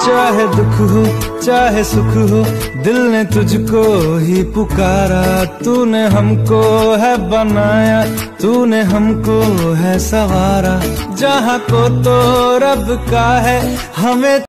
चाहे दुख हो, चाहे सुख हो, दिल ने तुझको ही पुकारा। तूने हमको है बनाया, तूने हमको है सवारा। जहाँ को तो रब का है, हमें